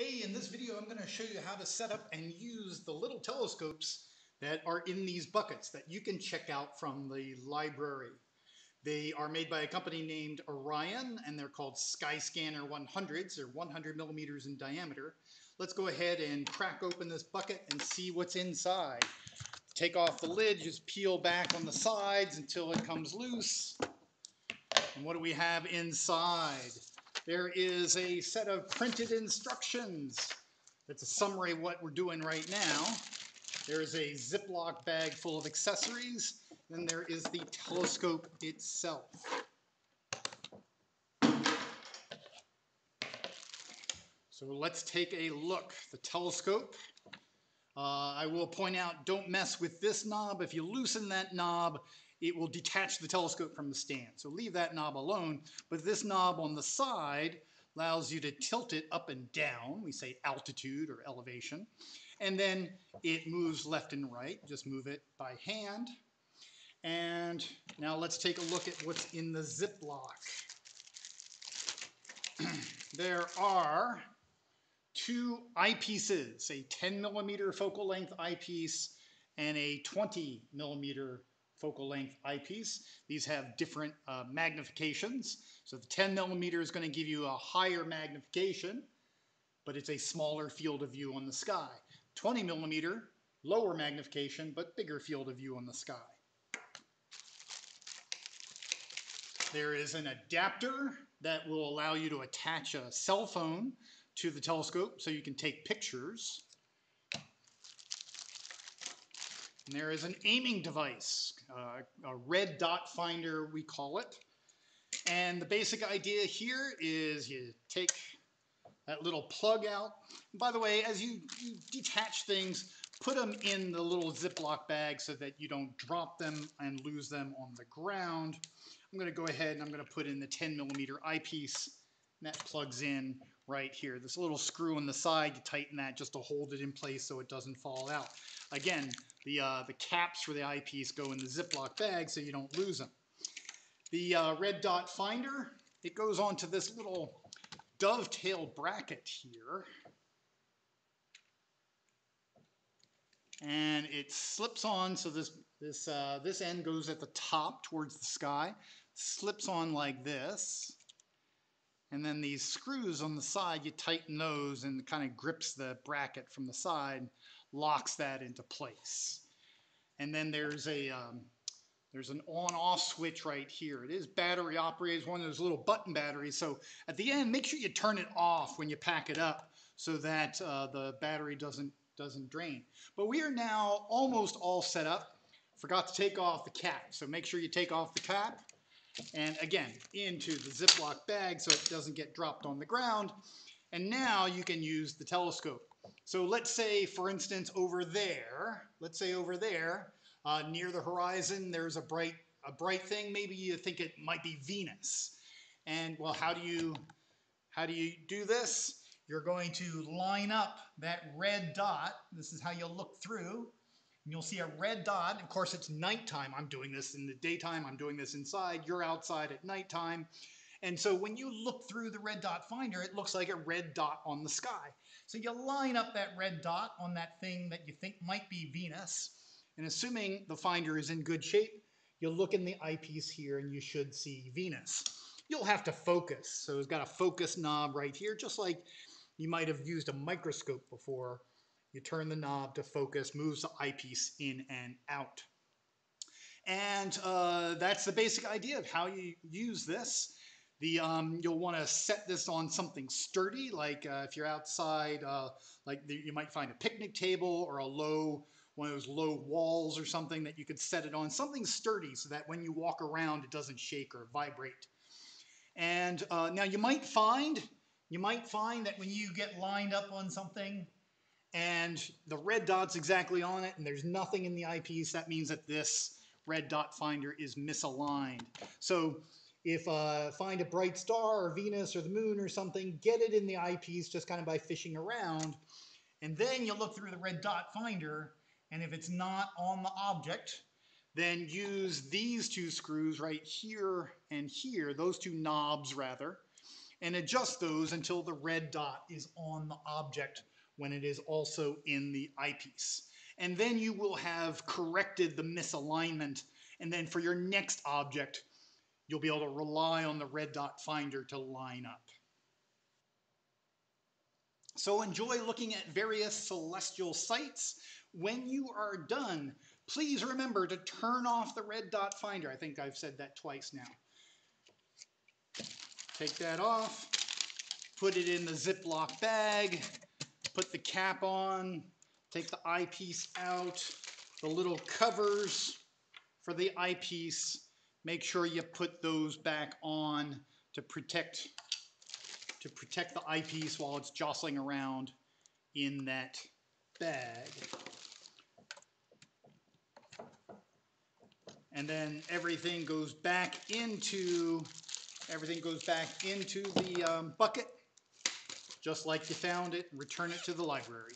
Hey, in this video I'm going to show you how to set up and use the little telescopes that are in these buckets that you can check out from the library. They are made by a company named Orion and they're called Skyscanner 100s. They're 100 millimeters in diameter. Let's go ahead and crack open this bucket and see what's inside. Take off the lid, just peel back on the sides until it comes loose. And what do we have inside? There is a set of printed instructions. That's a summary of what we're doing right now. There's a Ziploc bag full of accessories. Then there is the telescope itself. So let's take a look. The telescope. Uh, I will point out, don't mess with this knob. If you loosen that knob, it will detach the telescope from the stand. So leave that knob alone. But this knob on the side allows you to tilt it up and down. We say altitude or elevation. And then it moves left and right. Just move it by hand. And now let's take a look at what's in the Ziploc. there are two eyepieces, a 10 millimeter focal length eyepiece and a 20 millimeter focal length eyepiece. These have different uh, magnifications. So the 10 millimeter is going to give you a higher magnification, but it's a smaller field of view on the sky. 20 millimeter, lower magnification, but bigger field of view on the sky. There is an adapter that will allow you to attach a cell phone to the telescope so you can take pictures. And there is an aiming device, uh, a red dot finder, we call it. And the basic idea here is you take that little plug out. By the way, as you, you detach things, put them in the little Ziploc bag so that you don't drop them and lose them on the ground. I'm going to go ahead and I'm going to put in the 10 millimeter eyepiece. And that plugs in right here. This little screw on the side, you tighten that just to hold it in place so it doesn't fall out. Again, the, uh, the caps for the eyepiece go in the Ziploc bag so you don't lose them. The uh, red dot finder, it goes onto this little dovetail bracket here. And it slips on, so this, this, uh, this end goes at the top towards the sky, slips on like this. And then these screws on the side, you tighten those and kind of grips the bracket from the side locks that into place. And then there's a um, there's an on-off switch right here. It is battery operated. One of those little button batteries. So at the end, make sure you turn it off when you pack it up so that uh, the battery doesn't doesn't drain. But we are now almost all set up. Forgot to take off the cap. So make sure you take off the cap. And again, into the Ziploc bag so it doesn't get dropped on the ground. And now you can use the telescope. So let's say, for instance, over there, let's say over there, uh, near the horizon, there's a bright, a bright thing. Maybe you think it might be Venus. And well, how do you, how do you do this? You're going to line up that red dot. This is how you'll look through. And you'll see a red dot. Of course, it's nighttime. I'm doing this in the daytime. I'm doing this inside. You're outside at nighttime. And so when you look through the red dot finder, it looks like a red dot on the sky. So you line up that red dot on that thing that you think might be Venus, and assuming the finder is in good shape, you'll look in the eyepiece here and you should see Venus. You'll have to focus. So it's got a focus knob right here, just like you might have used a microscope before. You turn the knob to focus, moves the eyepiece in and out. And uh, that's the basic idea of how you use this. The, um, you'll want to set this on something sturdy, like uh, if you're outside, uh, like the, you might find a picnic table or a low, one of those low walls or something that you could set it on. Something sturdy so that when you walk around, it doesn't shake or vibrate. And uh, now you might find, you might find that when you get lined up on something and the red dot's exactly on it and there's nothing in the eyepiece, that means that this red dot finder is misaligned. So if uh, find a bright star or Venus or the moon or something, get it in the eyepiece just kind of by fishing around. And then you'll look through the red dot finder, and if it's not on the object, then use these two screws right here and here, those two knobs rather, and adjust those until the red dot is on the object when it is also in the eyepiece. And then you will have corrected the misalignment. And then for your next object, you'll be able to rely on the red dot finder to line up. So enjoy looking at various celestial sights. When you are done, please remember to turn off the red dot finder. I think I've said that twice now. Take that off, put it in the Ziploc bag, put the cap on, take the eyepiece out, the little covers for the eyepiece, make sure you put those back on to protect to protect the eyepiece while it's jostling around in that bag. And then everything goes back into everything goes back into the um, bucket just like you found it, and return it to the library.